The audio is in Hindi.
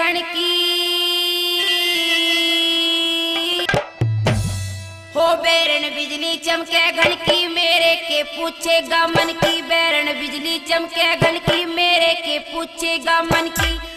घन की। हो बैरन बिजली चमके घन की, मेरे के पूछेगा मन की। बैरन बिजली चमके घन की, मेरे के पूछेगा मन की।